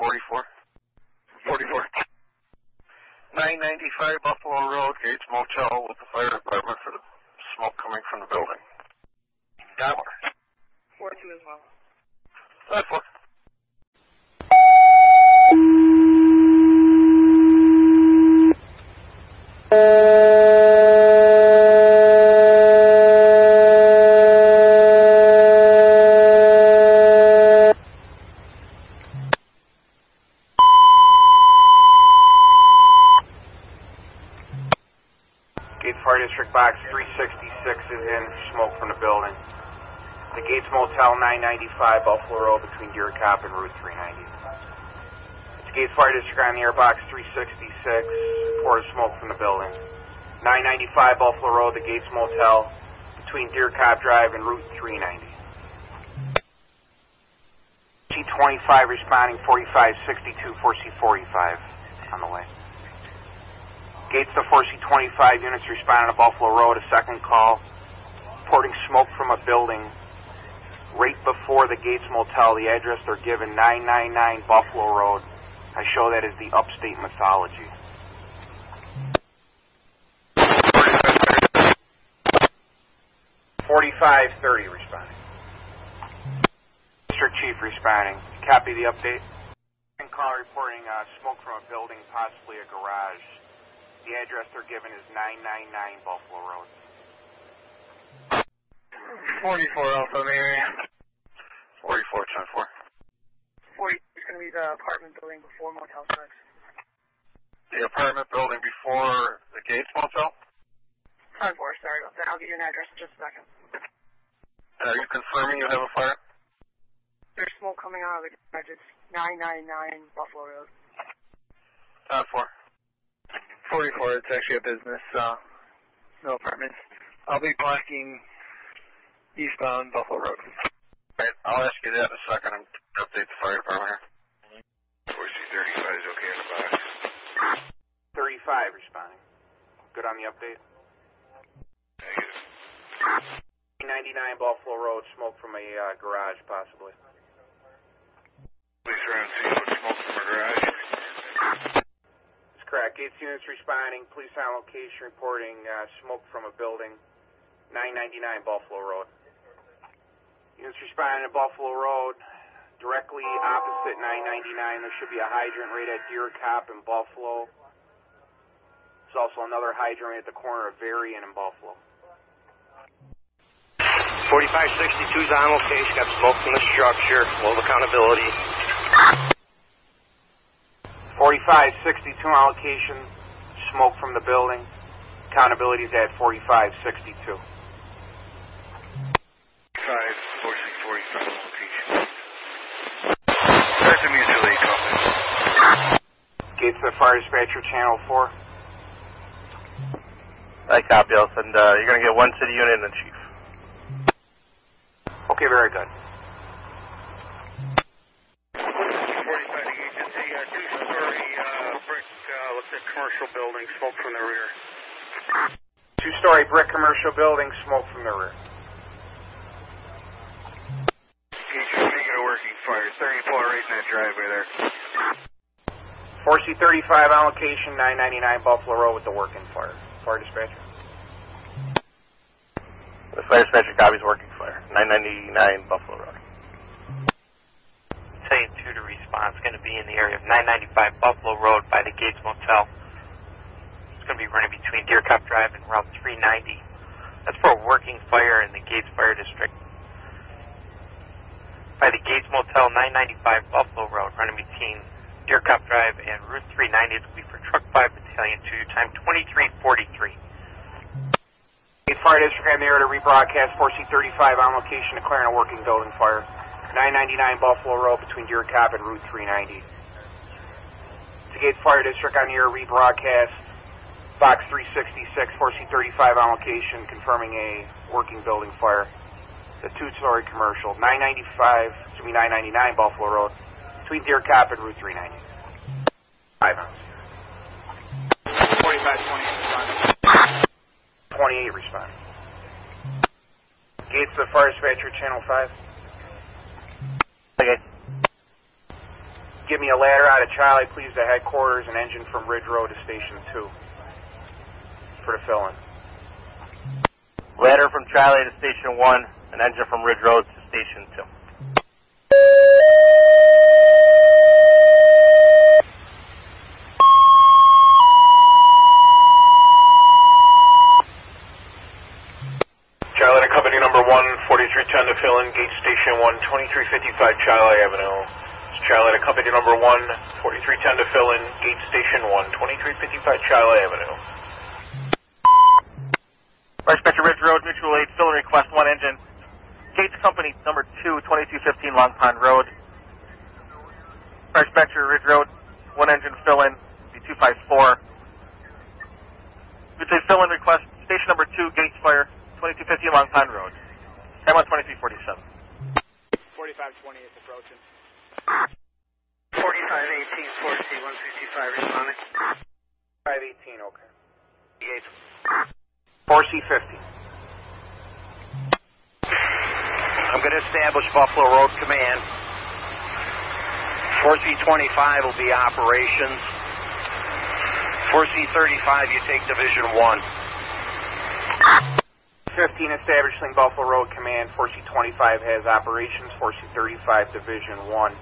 44. 44. 995 Buffalo Road, Gates Motel with the fire department for the smoke coming from the building. Got one. 4 2 as well. That's one. Gates Fire District Box 366 is in, smoke from the building. The Gates Motel 995 Buffalo Road between Deercop and Route 390. It's Gates Fire District on the air box 366, report of smoke from the building. 995 Buffalo Road, the Gates Motel between Deercop Drive and Route 390. C25 responding 4562, 4C45 on the way. Gates to 4C25 units responding to Buffalo Road, a second call, reporting smoke from a building right before the Gates Motel. The address they're given, 999 Buffalo Road. I show that as the Upstate Metrology. Forty-five thirty responding. District Chief responding. Copy the update. Call reporting uh, smoke from a building, possibly a garage. The address they're given is 999 Buffalo Road. 44 Alpha Mary. 44 10 4. 40 is going to be the apartment building before Motel 6. The apartment building before the Gates Motel? 5 4, sorry about that. I'll get you an address in just a second. Are you confirming you have a fire? There's smoke coming out of the garage. It's 999 Buffalo Road. 10 4. 44, it's actually a business, uh, no apartments. I'll be blocking eastbound Buffalo Road. Right, I'll ask you that in a second. I'm update the fire department here. 4C35 is okay in the box. 35 responding. Good on the update. Negative. 99 Buffalo Road, smoke from a uh, garage, possibly. Police around see what smoke from a garage. That's correct. Gates Police on location reporting uh, smoke from a building. 999 Buffalo Road. Units responding to Buffalo Road. Directly opposite 999, there should be a hydrant right at Deercop in Buffalo. There's also another hydrant right at the corner of Varian and Buffalo. 4562 is on location, got smoke from the structure, low accountability. 4562 on location, smoke from the building. Accountability is at 4562. 5, 4C45 location. Mutual aid company. Gates to the fire dispatcher, channel 4. I copy, I'll send, uh, you're gonna get one city unit and a chief. Okay, very good. 45 agency, uh, two-story, uh, brick, looks like commercial building, smoke from the rear. Two story brick commercial building, smoke from the rear. Gauge, you're making a working fire. 30 pull right in that driveway there. 4C35 on location, 999 Buffalo Road with the working fire. Fire dispatcher. The fire dispatcher copies working fire, 999 Buffalo Road. Say two to response going to be in the area of 995 Buffalo Road by the Gates Motel. It's going to be running between Deercop Drive and Route 390. That's for a working fire in the Gates Fire District. By the Gates Motel, 995 Buffalo Road, running between Deercop Drive and Route 390. It's going to be for Truck 5 Battalion 2, time 2343. Fire District on the air to rebroadcast 4C35 on location declaring a working building fire. 999 Buffalo Road between Deercop and Route 390. The Gates Fire District on air rebroadcast Box 366 4C35 on location confirming a working building fire. The two-story commercial 995 to be 999 Buffalo Road between Deercop and Route 390. Five ounce. 45 28 respond. Gates the fire dispatcher, channel 5. Okay. Give me a ladder out of Chili, please, to headquarters, and engine from Ridge Road to Station 2 for the fill-in. Ladder from Chili to Station 1, and engine from Ridge Road to Station 2. Chili to company number one, 4310 to fill in, gate station one, 2355 Chili Avenue. It's Chili to one, 4310 to fill in, gate station one, 2355 Chili Avenue. Fire Dispatcher Ridge Road, mutual aid, fill and request one engine. Gates Company number 2, 2215 Long Pond Road. Fire Dispatcher Ridge Road, one engine fill in, B254. Mutual aid fill in request, station number 2, Gates Fire, 2215 Long Pond Road. Time on 2347. 4520 is approaching. 4518, 4C, 165, responding. 518, okay. Gates. 4C50. I'm going to establish Buffalo Road Command. 4C25 will be operations. 4C35, you take Division 1. 15 establishing Buffalo Road Command. 4C25 has operations. 4C35 Division 1.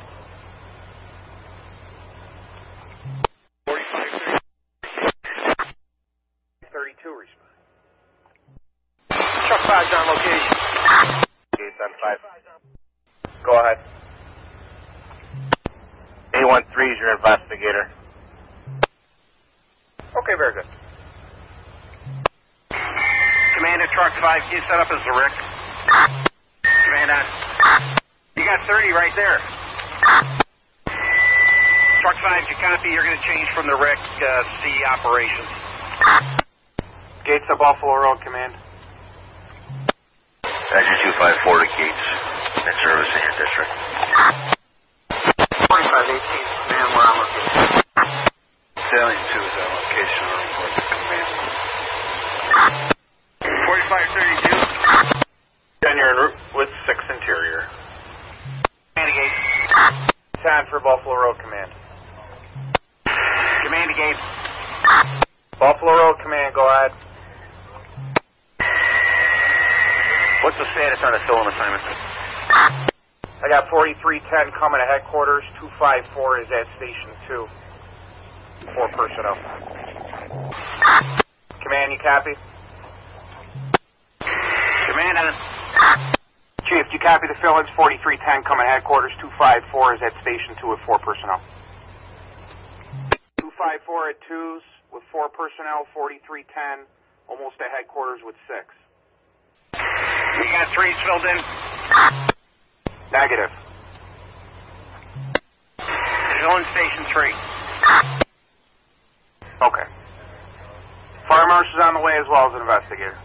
32 respond. Truck 5's on location. Gates on 5. Go ahead. A13 is your investigator. Okay, very good. Commander, Truck 5, can you set up as the RIC? Command on. You got 30 right there. Truck 5, you copy, you're going to change from the RIC uh, C operations. Gates of Buffalo Road Command. Badger 254 to Gates. In service in your district. 4518, command, we're on location. Salient 2 is on location. Report to command. 4532. Then you're en route with 6 interior. Command to Gates. Time for Buffalo Road Command. Command to Gates. Buffalo Road Command, go ahead. What's the status on the fill-in assignment? I got 4310 coming to headquarters. 254 is at Station 2. Four personnel. Command, you copy? Command on. Chief, do you copy the fill-ins? 4310 coming to headquarters. 254 is at Station 2 with four personnel. 254 at 2s with four personnel. 4310 almost at headquarters with six. You got threes filled in. Negative. Fill in station three. Okay. Fire marshal's on the way as well as an investigator.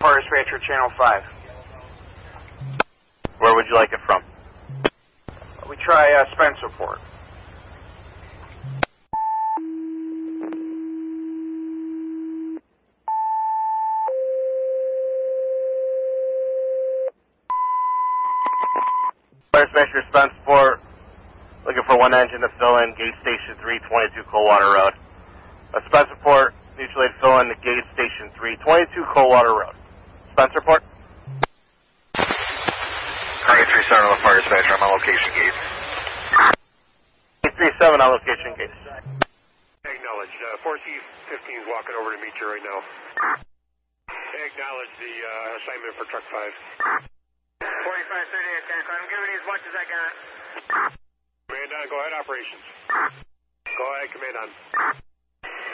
Fire dispatcher, channel 5. Where would you like it from? We try uh, Spencerport. Fire Dispatcher Spence for looking for one engine to fill in Gate Station 322 Coldwater Road. A Spencerport, mutual aid fill in the Gate Station 322 Coldwater Road. Spencerport? Target 3 Sergeant of Fire Dispatcher, I'm on location gate. 837 on location Gate. Acknowledged. Uh, 4C-15 is walking over to meet you right now. Acknowledge the uh, assignment for Truck 5. 4538, Tank, I'm giving you as much as I got. On, go ahead, operations. Go ahead, command on.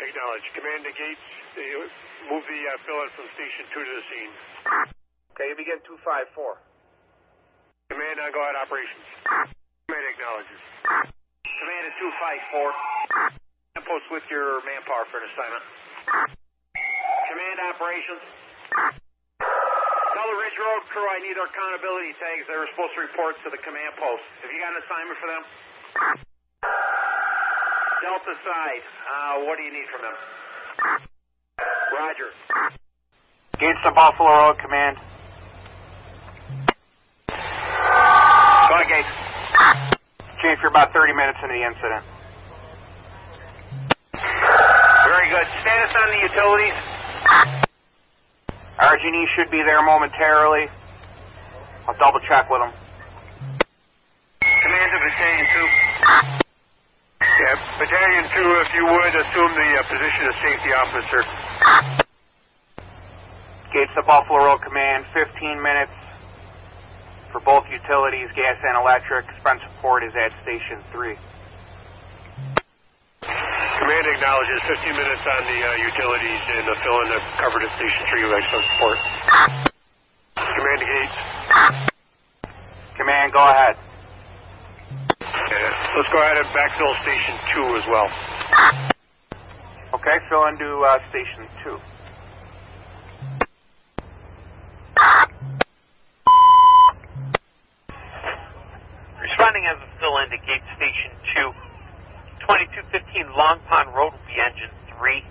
Acknowledge. Command to Gates, uh, move the uh, from Station 2 to the scene. Okay, you begin 254. Command on, go ahead, operations. Command acknowledges. Command at 254. Post with your manpower for an assignment. Command operations. Tell the Ridge Road crew I need their accountability tags. They were supposed to report to the command post. Have you got an assignment for them? Delta side, uh, what do you need from them? Roger. Gates to Buffalo Road Command. Go ahead, Gates. Chief, you're about 30 minutes into the incident. Very good. Status on the utilities? RG&E should be there momentarily. I'll double check with them. To Battalion 2. Yeah, Battalion 2, if you would, assume the uh, position of safety officer. Gates to Buffalo Road Command, 15 minutes for both utilities, gas and electric. Spencerport is at Station 3. Command acknowledges 15 minutes on the uh, utilities and the fill-in that covered at Station 3 with excellent support. Command Gates. Command, go ahead. Yeah, let's go ahead and backfill Station 2 as well. Okay, fill into uh, Station 2. Responding as a fill in to Gate Station 2. 2215 Long Pond Road will be engine 3.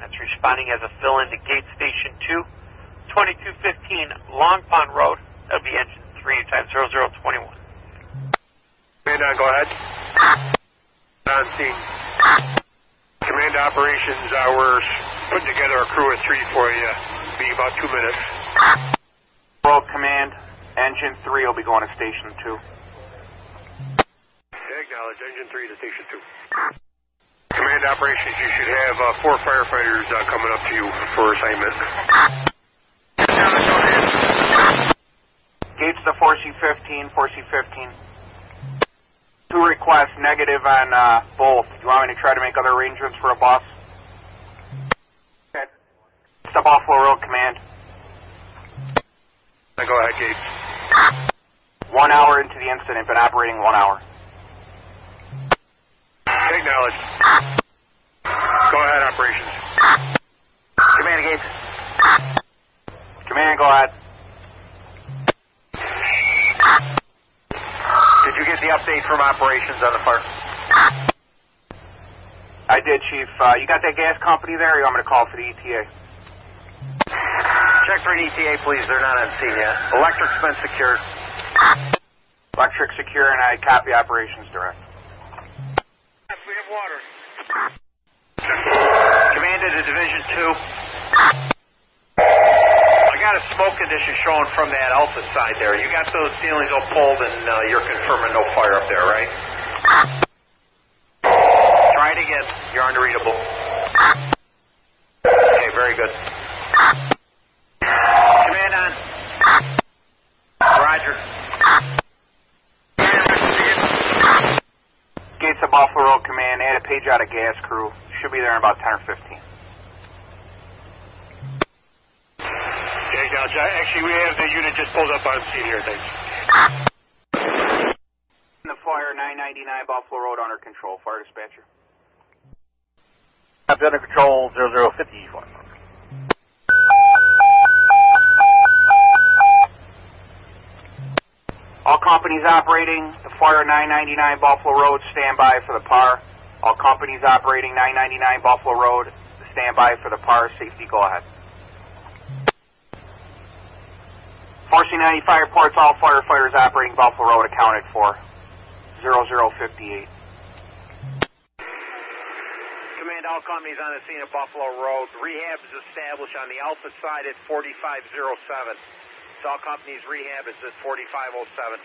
That's responding as a fill in to Gate Station 2. 2215 Long Pond Road, that'll be engine 3 times 0021. Command go ahead. On scene. Command operations, uh, we're putting together a crew of three for you. Be about two minutes. Road Command, Engine 3 will be going to Station 2. Acknowledge, engine 3 to station 2. Command operations, you should have uh, four firefighters uh, coming up to you for assignment. Gates to 4C15, 4C15. Two requests, negative on uh, both. Do you want me to try to make other arrangements for a bus? Okay. Step Buffalo Road Command. Go ahead, Gates. One hour into the incident, been operating one hour. Acknowledge. Go ahead, operations. Command Gates. Command, go ahead. Did you get the update from operations on the fire? I did, Chief. Uh, you got that gas company there, or you want me to call for the ETA? Check for an ETA, please. They're not on scene yet. Electric's been secured. Electric secure, and I copy operations direct. We have water. Commanded to Division 2. Got a smoke condition showing from that Alpha side there. You got those ceilings all pulled and uh, you're confirming no fire up there, right? Try it again. You're unreadable. Okay, very good. Command on. Roger. Gates of Buffalo Road Command, add a page out of gas crew. Should be there in about 10 or 15. Acknowledge. Actually, we have the unit just pulled up on scene here, thanks. The fire, 999 Buffalo Road under control. Fire dispatcher. Under control, 0050. All companies operating the fire 999 Buffalo Road, stand by for the PAR. All companies operating 999 Buffalo Road, stand by for the PAR. Safety, go ahead. 4C90 fire reports, all firefighters operating Buffalo Road accounted for. 0058. Command all companies on the scene at Buffalo Road. Rehab is established on the Alpha side at 4507. So all companies rehab is at 4507.